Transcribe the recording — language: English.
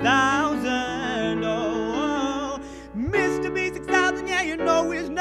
thousand. Oh, oh. Mr. B six thousand, yeah, you know his not.